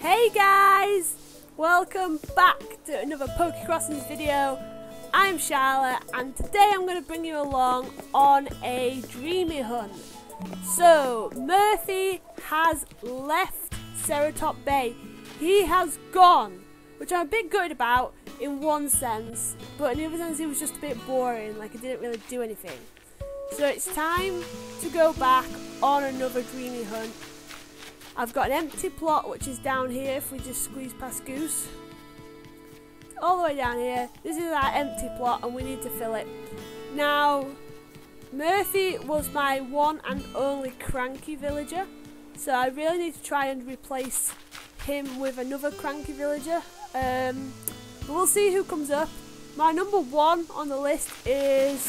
Hey guys! Welcome back to another Poke Crossings video. I'm Charlotte and today I'm going to bring you along on a dreamy hunt. So, Murphy has left Ceratop Bay. He has gone, which I'm a bit good about in one sense, but in the other sense he was just a bit boring, like he didn't really do anything. So it's time to go back on another dreamy hunt I've got an empty plot which is down here if we just squeeze past Goose. All the way down here. This is our empty plot and we need to fill it. Now, Murphy was my one and only cranky villager. So I really need to try and replace him with another cranky villager. Um, we'll see who comes up. My number one on the list is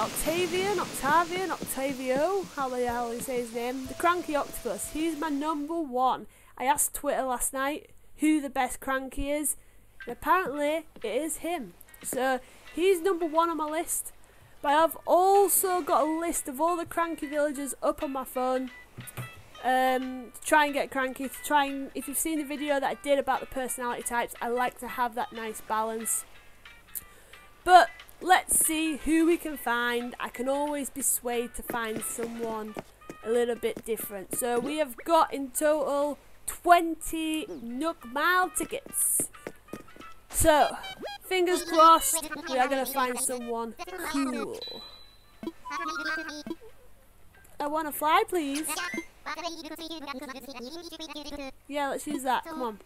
Octavian, Octavian, Octavio, how the hell you say his name, the Cranky Octopus. He's my number one. I asked Twitter last night who the best Cranky is, and apparently it is him. So he's number one on my list. But I've also got a list of all the Cranky villagers up on my phone. Um, to try and get cranky, to try and, if you've seen the video that I did about the personality types, I like to have that nice balance. But let's see who we can find. I can always be swayed to find someone a little bit different. So we have got in total 20 Nook Mile tickets. So, fingers crossed, we are going to find someone cool. I want to fly, please. Yeah, let's use that. Come on.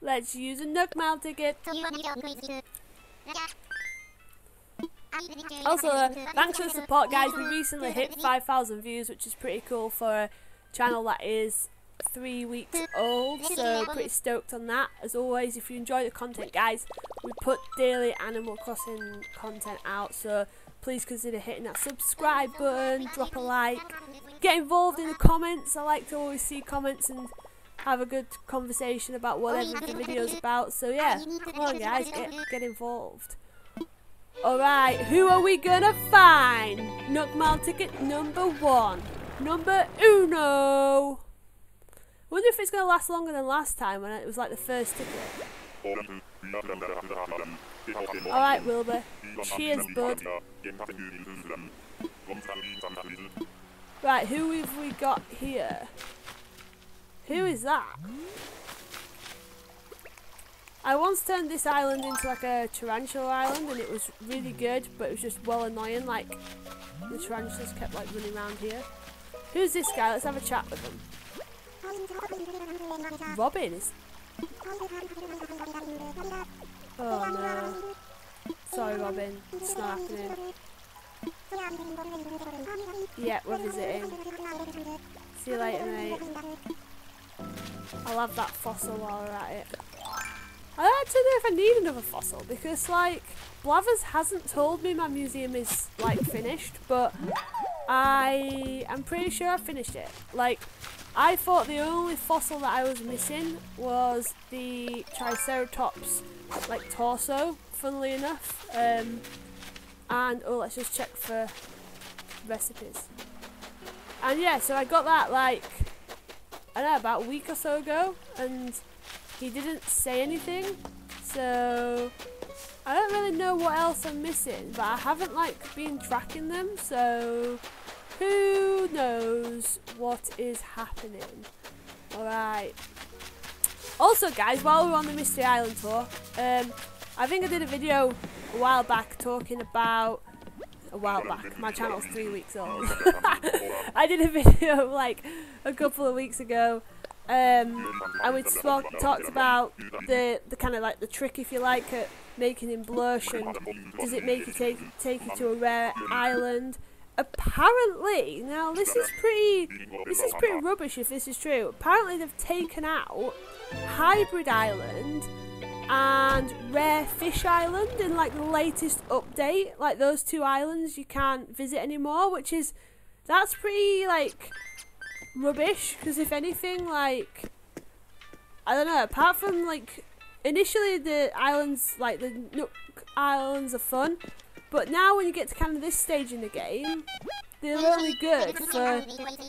Let's use a Nook Mile ticket. Also, uh, thanks for the support, guys. We recently hit 5,000 views, which is pretty cool for a channel that is three weeks old. So, pretty stoked on that. As always, if you enjoy the content, guys, we put daily Animal Crossing content out. So, please consider hitting that subscribe button, drop a like, get involved in the comments. I like to always see comments and have a good conversation about whatever the video's about. So yeah, come on guys, get, get involved. Alright, who are we gonna find? Mile ticket number one. Number uno. wonder if it's gonna last longer than last time when it was like the first ticket. Alright, Wilbur. Cheers, bud. Right, who have we got here? Who is that? I once turned this island into like a tarantula island and it was really good but it was just well annoying like the tarantulas kept like running around here. Who's this guy? Let's have a chat with him. Robin is... Oh no. Sorry Robin, it's not happening. Yeah, we're visiting. See you later mate. I'll have that fossil while we're at it. I don't know if I need another fossil because like Blathers hasn't told me my museum is like finished but I am pretty sure I've finished it. Like I thought the only fossil that I was missing was the Triceratops like torso funnily enough um, and oh let's just check for recipes and yeah so I got that like Don't know, about a week or so ago, and he didn't say anything, so I don't really know what else I'm missing, but I haven't like been tracking them, so who knows what is happening. Alright. Also guys, while we're on the Mystery Island tour, um, I think I did a video a while back talking about a while back. My channel's three weeks old. I did a video like a couple of weeks ago, um, and we talked about the the kind of like the trick, if you like, at making him blush, and does it make you take take you to a rare island? Apparently, now this is pretty this is pretty rubbish if this is true. Apparently, they've taken out Hybrid Island and Rare Fish Island in like the latest update. Like those two islands you can't visit anymore, which is that's pretty like rubbish because if anything like I don't know, apart from like initially the islands like the Nook Islands are fun, But now when you get to kind of this stage in the game, they're really good for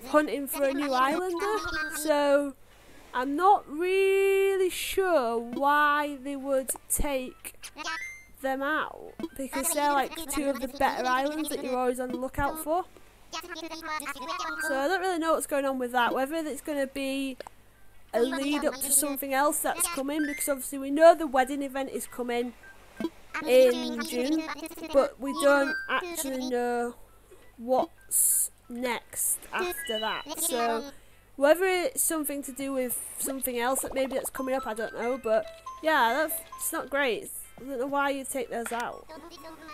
hunting for a new islander. So I'm not really sure why they would take them out because they're like two of the better islands that you're always on the lookout for. So I don't really know what's going on with that. Whether it's going to be a lead up to something else that's coming because obviously we know the wedding event is coming in June, but we don't actually know what's next after that. So whether it's something to do with something else that maybe that's coming up, I don't know. But yeah, that's not great. I don't know why you take those out,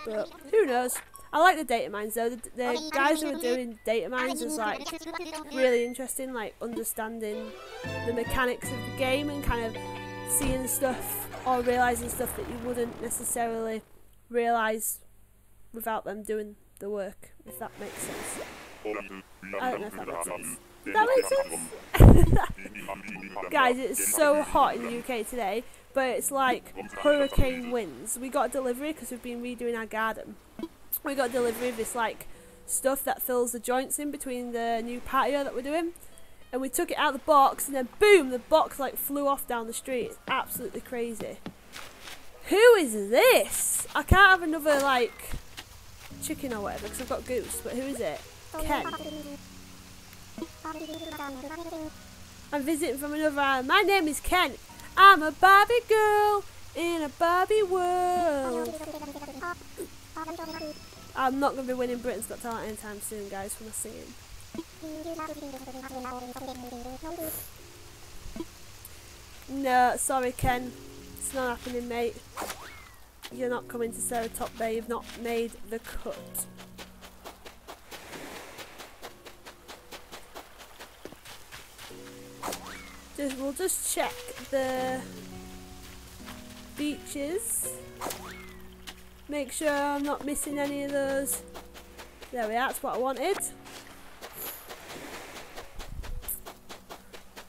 but who knows. I like the data mines though. The, the guys who are doing data mines is like really interesting, like understanding the mechanics of the game and kind of seeing stuff or realizing stuff that you wouldn't necessarily realize without them doing the work. If that makes sense. I don't know if that makes sense. Does that make sense? Guys, it's so hot in the UK today, but it's like hurricane winds. We got a delivery because we've been redoing our garden we got delivery of this like stuff that fills the joints in between the new patio that we're doing. And we took it out of the box and then boom, the box like flew off down the street. It's absolutely crazy. Who is this? I can't have another like chicken or whatever because I've got goose, but who is it? Oh, Ken. I'm visiting from another island. My name is Ken. I'm a Barbie girl in a Barbie world. I'm not going to be winning Britain's Got Talent anytime soon, guys, from my singing. No, sorry, Ken. It's not happening, mate. You're not coming to Sarah Top Bay. You've not made the cut. Just, we'll just check the beaches. Make sure I'm not missing any of those. There we are, that's what I wanted.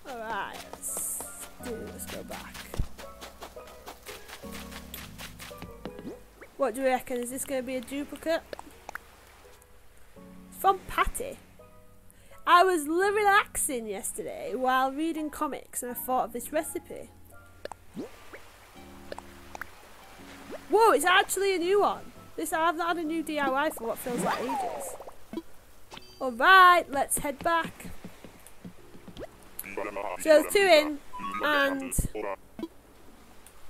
Alright, let's let's go back. What do you reckon? Is this going to be a duplicate? From Patty. I was relaxing yesterday while reading comics and I thought of this recipe. Whoa, it's actually a new one. This I've not had a new DIY for what feels like ages. Alright, let's head back. So there's two in, and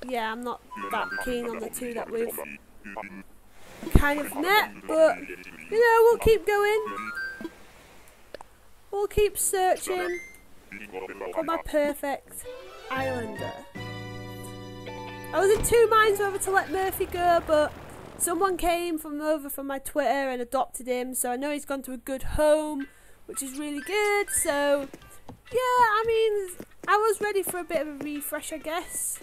yeah, I'm not that keen on the two that we've kind of met, but you know, we'll keep going. We'll keep searching for my perfect islander. I was in two minds whether to let Murphy go, but someone came from over from my Twitter and adopted him, so I know he's gone to a good home, which is really good. So, yeah, I mean, I was ready for a bit of a refresh, I guess.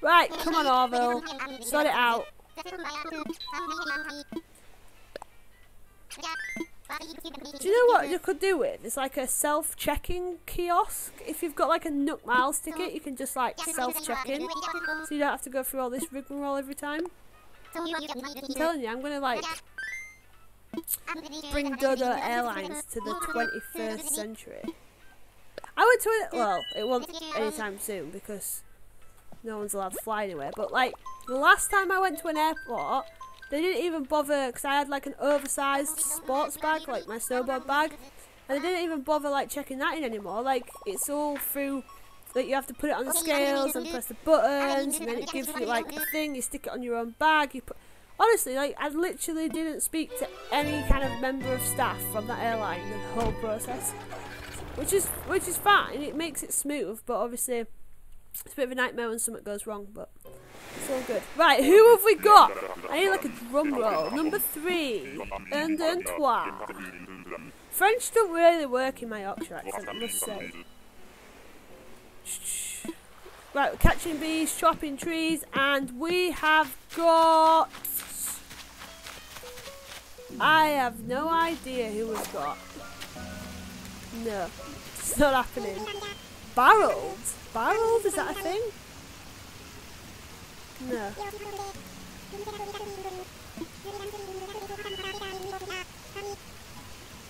Right, come on, Orville, sort it out. Do you know what you could do with? It's like a self-checking kiosk. If you've got like a Nook Miles ticket, you can just like self-check in. So you don't have to go through all this rigmarole every time. I'm telling you, I'm gonna like bring Dodo Airlines to the 21st century. I went to it, well, it won't anytime soon because no one's allowed to fly anywhere. But like, the last time I went to an airport, they didn't even bother, because I had like an oversized sports bag, like my snowboard bag. And they didn't even bother like checking that in anymore. Like, it's all through, like you have to put it on the scales and press the buttons, and then it gives you like a thing, you stick it on your own bag, you put... Honestly, like, I literally didn't speak to any kind of member of staff from that airline the whole process. Which is, which is fine, it makes it smooth, but obviously, it's a bit of a nightmare when something goes wrong, but... It's all good. Right, who have we got? I need like a drum roll. Number three. And then trois. French don't really work in my Yorkshire accent, I must say. Right, catching bees, chopping trees, and we have got... I have no idea who we've got. No, it's not happening. Barreled? Barreled? Is that a thing? No.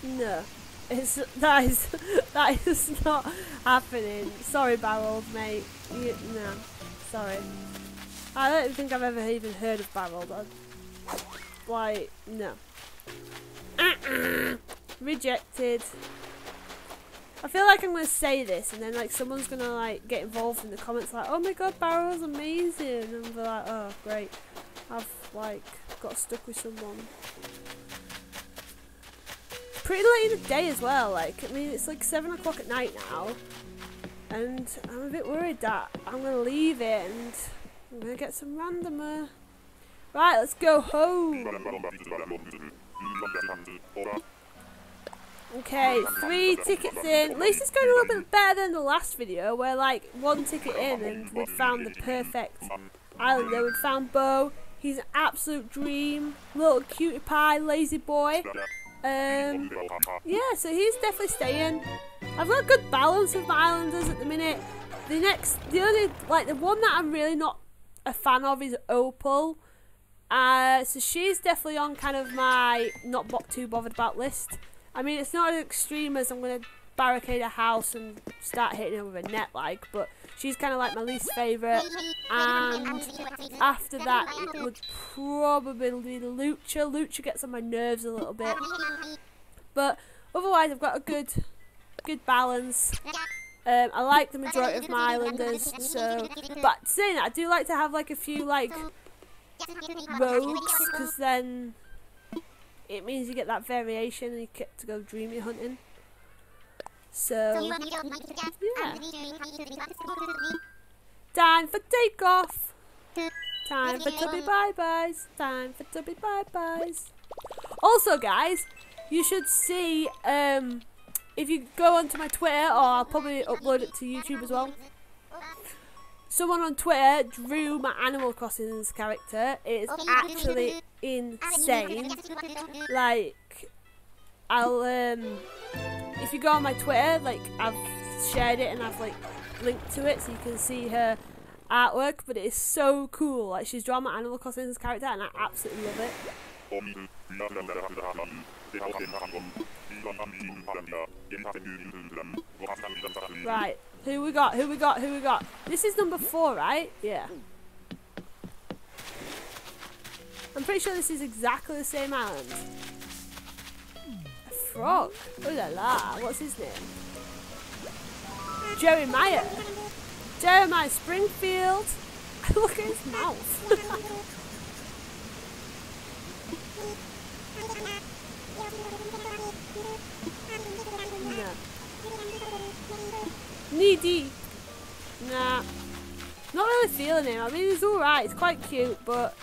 No. It's, that is that is not happening. Sorry, Barrel, mate. You, no, sorry. I don't think I've ever even heard of Barrel. Like, no. Uh-uh. Rejected. I feel like I'm gonna say this and then like someone's gonna like get involved in the comments like, oh my god, Barrel's amazing and be like, oh great. I've like got stuck with someone. Pretty late in the day as well, like I mean it's like seven o'clock at night now and I'm a bit worried that I'm gonna leave it and I'm gonna get some randomer. Right, let's go home. Okay, three tickets in. At least it's going a little bit better than the last video where like one ticket in and we found the perfect islander. We found Bo. He's an absolute dream. Little cutie pie, lazy boy. Um, yeah, so he's definitely staying. I've got a good balance with my islanders at the minute. The next, the only, like the one that I'm really not a fan of is Opal. Uh, so she's definitely on kind of my not too bothered about list. I mean, it's not as extreme as I'm going to barricade a house and start hitting her with a net like, but she's kind of like my least favourite. And after that, it would probably be Lucha. Lucha gets on my nerves a little bit. But otherwise, I've got a good, good balance. Um, I like the majority of my islanders, so. But saying that, I do like to have like a few like rogues, because then it means you get that variation and you get to go dreamy hunting. So, yeah. Time for takeoff. Time for tubby bye byes. Time for tubby bye byes. Also, guys, you should see um, if you go onto my Twitter, or I'll probably upload it to YouTube as well. Someone on Twitter drew my Animal Crossing character. It's actually insane. Like, I'll um, if you go on my Twitter, like I've shared it and I've like linked to it, so you can see her artwork. But it is so cool. Like she's drawn my Animal Crossing character, and I absolutely love it. Right, who we got? Who we got? Who we got? This is number four, right? Yeah. I'm pretty sure this is exactly the same island. A frog. Oh la la. What's his name? Jeremiah. Jeremiah Springfield. Look at his mouth. Knee. Nah. Not really feeling him. I mean, he's alright. He's quite cute, but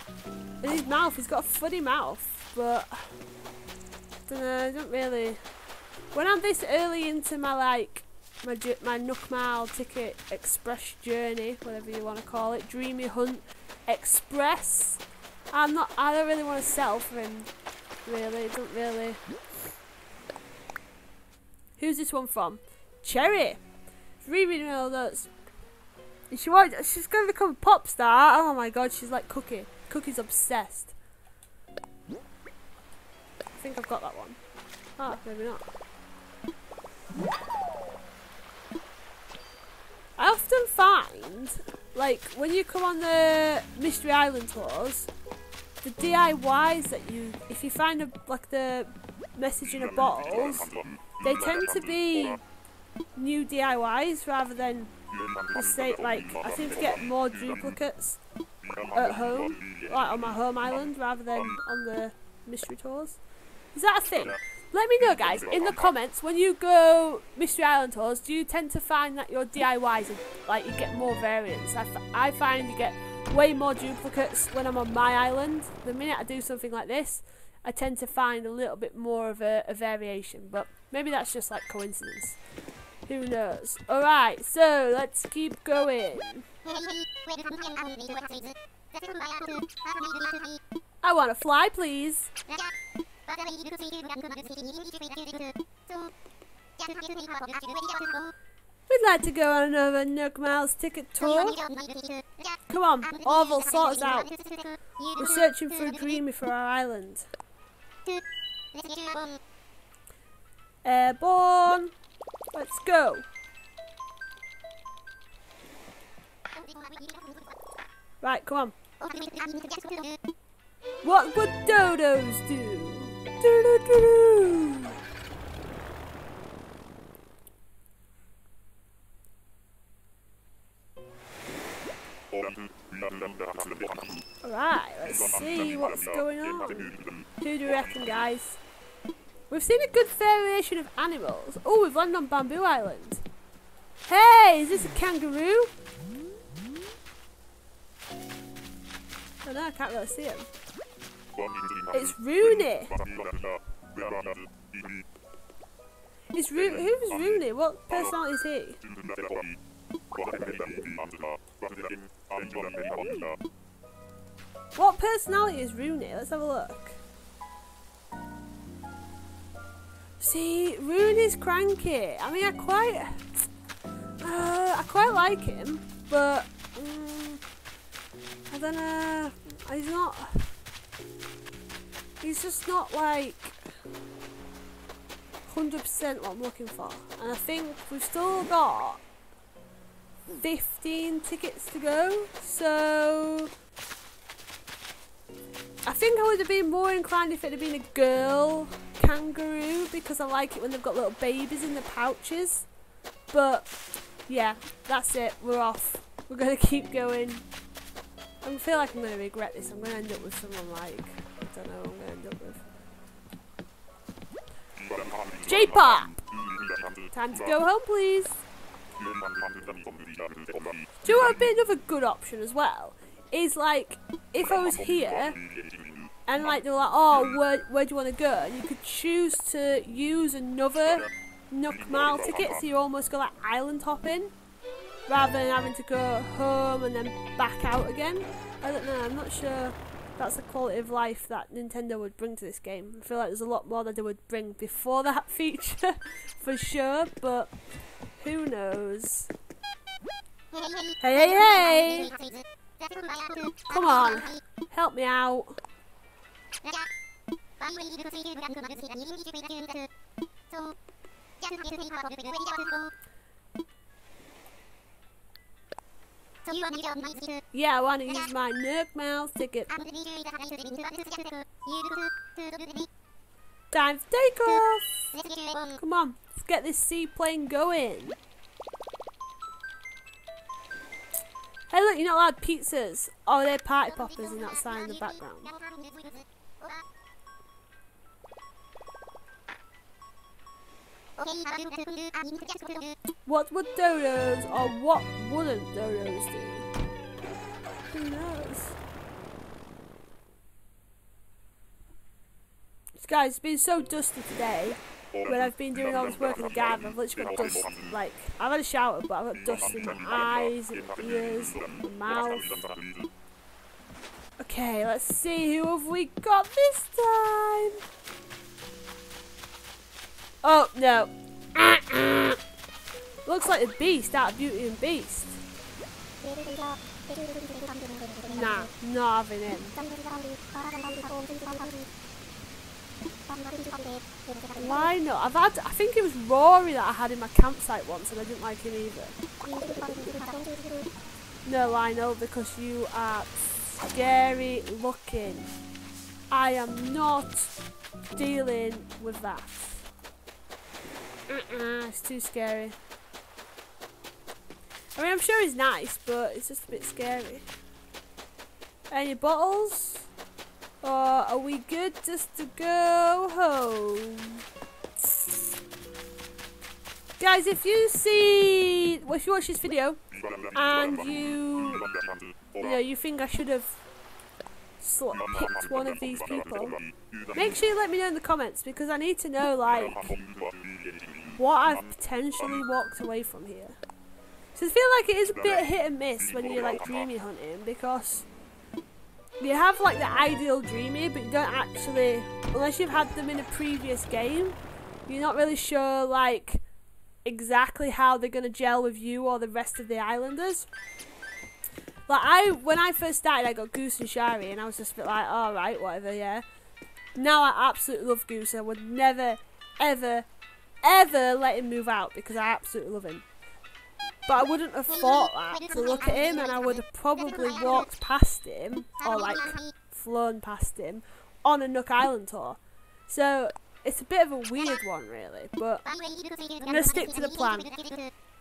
his mouth, he's got a funny mouth. But, I don't know, I don't really... When I'm this early into my, like, my my Nook Mile Ticket Express journey, whatever you want to call it, Dreamy Hunt Express, I'm not, I don't really want to sell for him, really, don't really... Who's this one from? Cherry! rereading all She wants, she's to become a pop star. Oh my god, she's like Cookie. Cookie's obsessed. I think I've got that one. Ah, oh, maybe not. I often find, like, when you come on the Mystery Island tours, the DIYs that you, if you find, a, like, the message in a bottle, they tend to be new DIYs rather than just say like I seem to get more duplicates at home, like on my home island, rather than on the mystery tours. Is that a thing? Let me know, guys, in the comments. When you go mystery island tours, do you tend to find that your DIYs are, like you get more variants? I, I find you get way more duplicates when I'm on my island. The minute I do something like this, I tend to find a little bit more of a, a variation, but maybe that's just like coincidence. Who knows? Alright, so let's keep going. I want to fly, please. We'd like to go on another Nook Miles ticket tour. Come on, Orville, sort us out. We're searching for a dreamy for our island. Airborne! Let's go! Right, come on. What would dodos do? Do do do do. Alright, let's see what's going on. Who do you reckon, guys? We've seen a good variation of animals. Oh, we've landed on Bamboo Island. Hey, is this a kangaroo? Oh no, I can't really see him. It's Rooney. It's Ro who's Rooney? What personality is he? What personality is Rooney? Let's have a look. See, Rooney's cranky. I mean, I quite, uh, I quite like him, but um, I don't know. He's not. He's just not like 100% what I'm looking for. And I think we've still got 15 tickets to go. So I think I would have been more inclined if it had been a girl kangaroo because I like it when they've got little babies in the pouches. But yeah, that's it. We're off. We're going to keep going. I feel like I'm going to regret this. I'm going to end up with someone like, I don't know, I'm going to end up with. J-pop! Time to go home, please. Do you what would be another good option as well? Is like, if I was here, and like they were like, oh, where, where do you want to go? And you could choose to use another Nook Mile ticket, so you almost go like island hopping, rather than having to go home and then back out again. I don't know, I'm not sure that's the quality of life that Nintendo would bring to this game. I feel like there's a lot more that they would bring before that feature, for sure, but who knows? Hey, hey, hey! Come on, help me out. Yeah, I want to use my Nook Miles ticket. Time to take off! Come on, let's get this seaplane going. Hey look, you're not allowed pizzas. Oh, they're party poppers in that sign in the background. What would dodos or what wouldn't dodos do? Who knows? Guys, it's been so dusty today. When I've been doing all this work in the garden, I've literally got dust, like, I've had a shower, but I've got dust in my eyes, and ears, and mouth. Okay, let's see who have we got this time. Oh, no. Looks like the Beast out of Beauty and Beast. Nah, not having him. Why not? I've had, I think it was Rory that I had in my campsite once and I didn't like him either. No, I know because you are scary looking. I am not dealing with that. Uh -uh, it's too scary. I mean, I'm sure he's nice, but it's just a bit scary. Any bottles? Or are we good just to go home? Guys, if you see, if you watch this video and you, you know, you think I should have picked one of these people, make sure you let me know in the comments because I need to know, like, what I've potentially walked away from here. So I feel like it is a bit hit and miss when you're, like, dreamy hunting because you have like the ideal dreamy, but you don't actually, unless you've had them in a previous game, you're not really sure like exactly how they're gonna gel with you or the rest of the islanders. Like I, when I first started, I got Goose and Shari, and I was just a bit like, all right, whatever, yeah. Now I absolutely love Goose. I would never, ever, ever let him move out because I absolutely love him. But I wouldn't have thought that to look at him, and I would have probably walked past him or like flown past him on a Nook Island tour. So it's a bit of a weird one, really. But I'm gonna stick to the plan.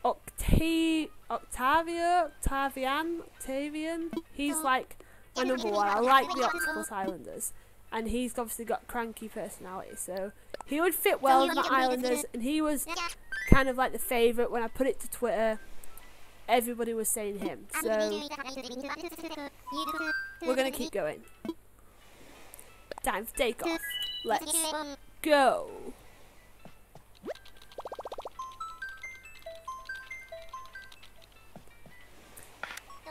Octa Octavio, Octavian, Octavian. He's like my number one. I like the Octopus Islanders, and he's obviously got cranky personality, so he would fit well with the Islanders. And he was kind of like the favourite when I put it to Twitter. Everybody was saying him, so we're gonna keep going. Time for takeoff. Let's go.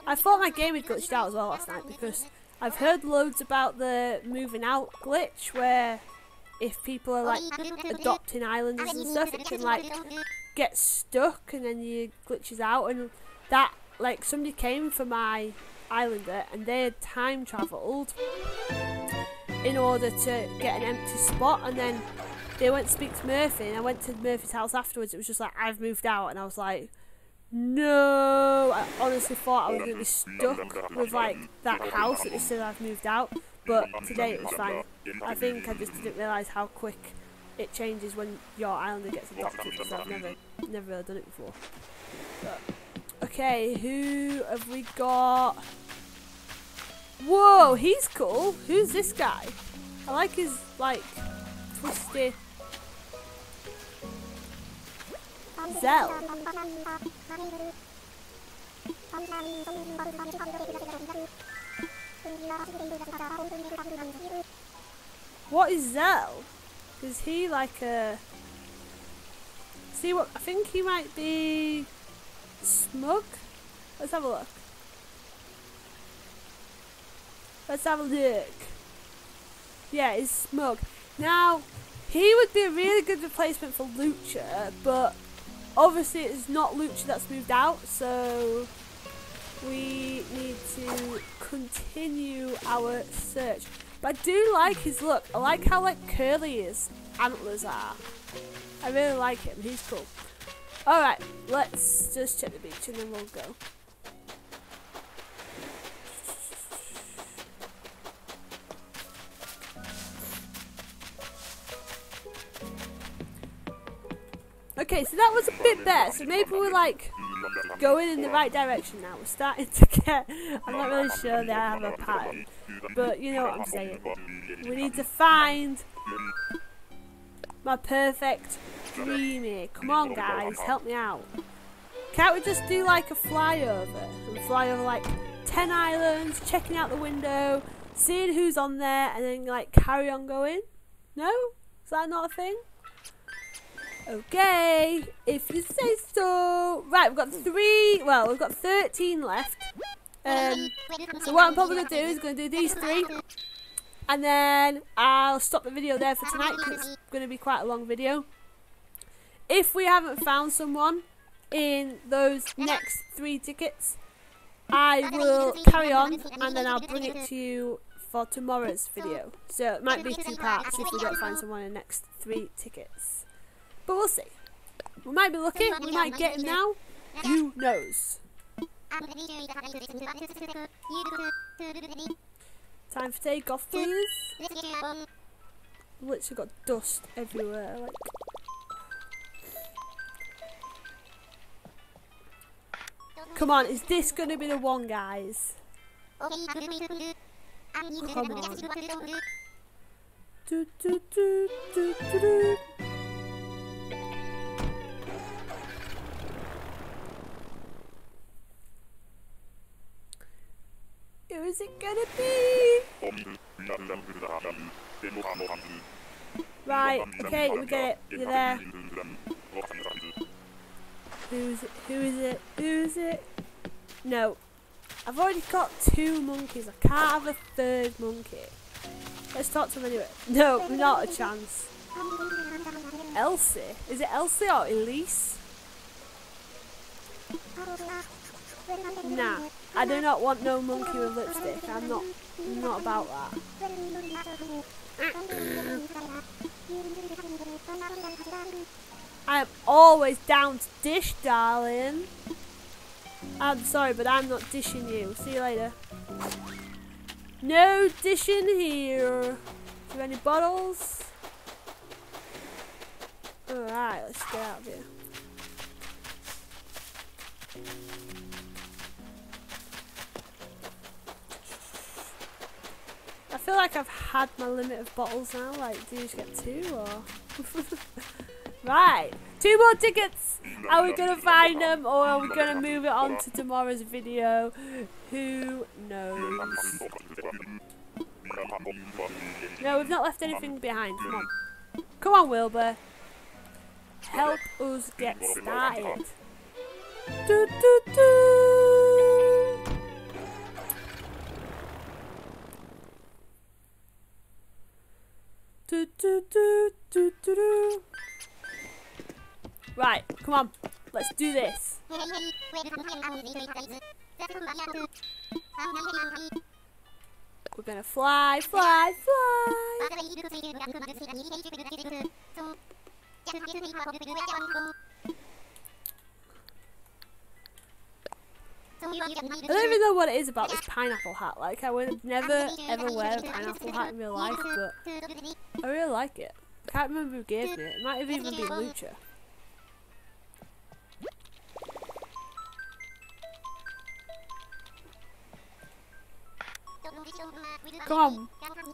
I thought my game had glitched out as well last night because I've heard loads about the moving out glitch where if people are like adopting islanders and stuff, it can like get stuck and then you glitches out and that like somebody came for my islander and they had time travelled in order to get an empty spot and then they went to speak to Murphy and I went to Murphy's house afterwards. It was just like I've moved out and I was like no, I honestly thought I was to be stuck with like that house that said I've moved out, but today it was fine. I think I just didn't realise how quick it changes when your islander gets adopted because I've never, never really done it before. But, okay, who have we got? Whoa, he's cool. Who's this guy? I like his like twisty Zell. What is Zell? Is he like a... See what... I think he might be... Smug? Let's have a look. Let's have a look. Yeah, he's Smug. Now, he would be a really good replacement for Lucha, but Obviously, it's not Lucha that's moved out, so we need to continue our search. But I do like his look. I like how like curly his antlers are. I really like him. He's cool. Alright, let's just check the beach and then we'll go. Okay, so that was a bit better. So maybe we're like going in the right direction now. We're starting to get. I'm not really sure that I have a pattern, but you know what I'm saying. We need to find my perfect Come on, guys, help me out. Can't we just do like a flyover and fly over like 10 islands, checking out the window, seeing who's on there, and then like carry on going? No? Is that not a thing? Okay, if you say so. Right, we've got three, well, we've got 13 left. Um, so what I'm probably going to do is going to do these three. And then I'll stop the video there for tonight because it's going to be quite a long video. If we haven't found someone in those next three tickets, I will carry on and then I'll bring it to you for tomorrow's video. So it might be two parts if we don't find someone in the next three tickets. But we'll see. We might be lucky. We might get him now. Who knows? Time for takeoff, please. Literally got dust everywhere. Like. Come on, is this going to be the one, guys? Come on. Do, do, do, do, do, do. Who is it gonna be? Right, okay, we get it. You're there. Who's it? Who is it? Who is it? No. I've already got two monkeys. I can't have a third monkey. Let's talk to him anyway. No, not a chance. Elsie? Is it Elsie or Elise? Nah, I do not want no monkey with lipstick. I'm not, I'm not about that. I am always down to dish, darling. I'm sorry, but I'm not dishing you. See you later. No dishing here. Do any bottles? Alright, let's get out of here. I feel like I've had my limit of bottles now. Like, do you just get two or? right, two more tickets. Are we gonna find them or are we gonna move it on to tomorrow's video? Who knows? No, we've not left anything behind. Come on. Come on, Wilbur. Help us get started. Do, do, do. Do, do, do, do, do, do. Right, come on. Let's do this. We're gonna fly, fly, fly. I don't even know what it is about this pineapple hat. Like, I would never ever wear a pineapple hat in real life, but I really like it. I can't remember who gave me it. It might have even been Lucha. Come on.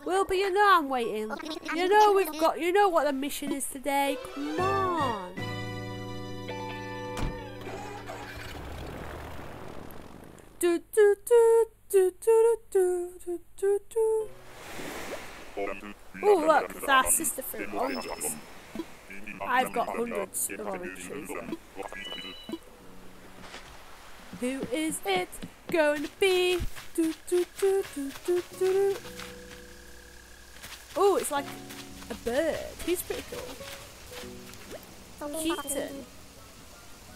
Wilbur, you know I'm waiting. You know we've got, you know what the mission is today. Come on. Do do do do do do do do do. Oh look, it's our sister from oranges. I've got hundreds of orange trees. Who is it going to be? Do, do, do, do, do, do. Oh, it's like a bird. He's pretty cool. Keaton.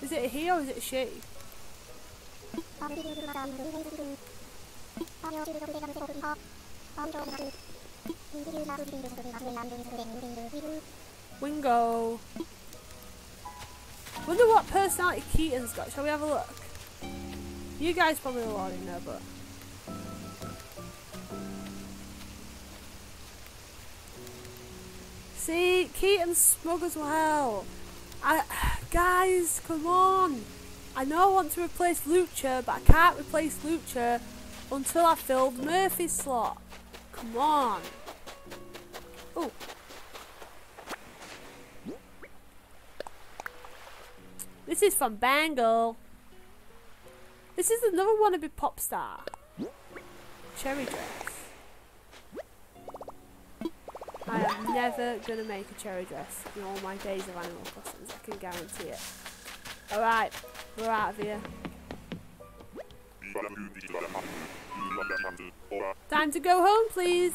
Is it he or is it she? Wingo. Wonder what personality Keaton's got. Shall we have a look? You guys probably already know, but. See, Keaton's smug as well. I, guys, come on. I know I want to replace Lucha, but I can't replace Lucha until I filled Murphy's slot. Come on. Oh. This is from Bangle. This is another wannabe pop star. Cherry dress. I am never gonna make a cherry dress in all my days of Animal Crossing. I can guarantee it. Alright, we're out of here. Time to go home, please.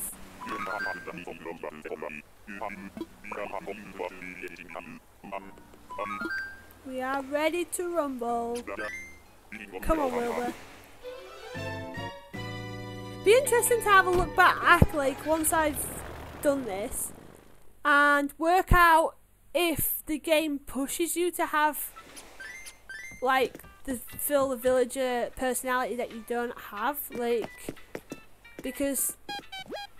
We are ready to rumble. Come on, Wilbur. Be interesting to have a look back, like once I've done this, and work out if the game pushes you to have like the fill the villager personality that you don't have, like because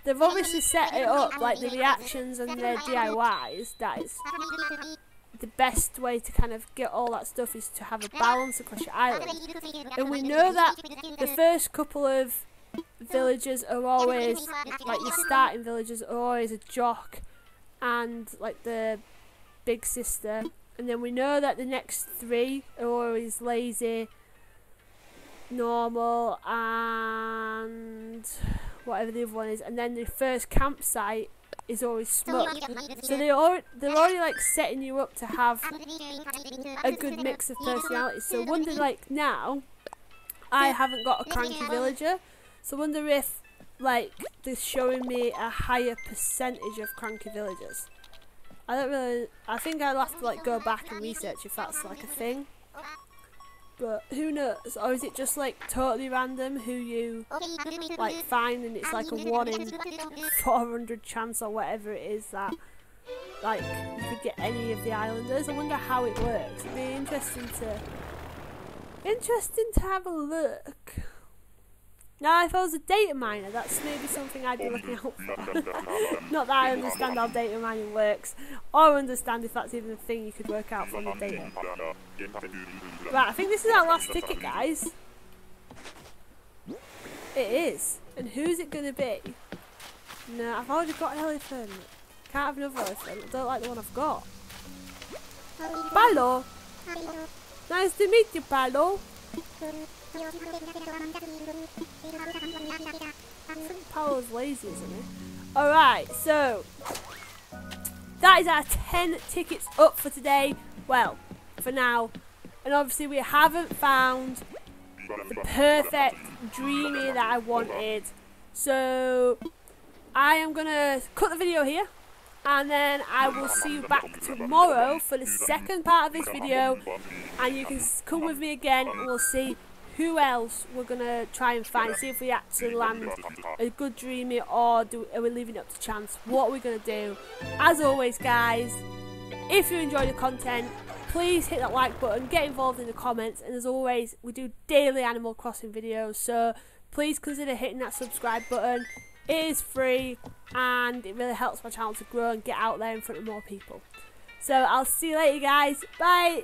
they've obviously set it up like the reactions and the DIYs. That is the best way to kind of get all that stuff is to have a balance across your island. And we know that the first couple of villagers are always like your starting villagers are always a jock and like the big sister. And then we know that the next three are always lazy normal and whatever the other one is. And then the first campsite is always smug so they are they're already like setting you up to have a good mix of personalities. So wonder like now I haven't got a cranky villager. So wonder if like they're showing me a higher percentage of cranky villagers. I don't really. I think I'll have to like go back and research if that's like a thing. But who knows? Or is it just like totally random who you like find and it's like a 1 in 400 chance or whatever it is that like you could get any of the islanders. I wonder how it works. It'd be interesting to interesting to have a look. Now, if I was a data miner, that's maybe something I'd be looking out for. Not that I understand how data mining works, or understand if that's even a thing you could work out from the data. Right, I think this is our last ticket, guys. It is. And who's it going to be? No, I've already got an elephant. Can't have another elephant. I don't like the one I've got. Paolo! Nice to meet you, Paolo. Paolo's lazy, isn't he? Alright, so that is our 10 tickets up for today. Well, for now. And obviously we haven't found the perfect dreamy that I wanted. So I am going to cut the video here. And then I will see you back tomorrow for the second part of this video. And you can come with me again and we'll see who else we're to try and find, see if we actually land a good dreamy or do, are we leaving it up to chance, what are we to do. As always guys, if you enjoy the content, please hit that like button, get involved in the comments, and as always, we do daily Animal Crossing videos, so please consider hitting that subscribe button. It is free, and it really helps my channel to grow and get out there in front of more people. So I'll see you later guys, bye!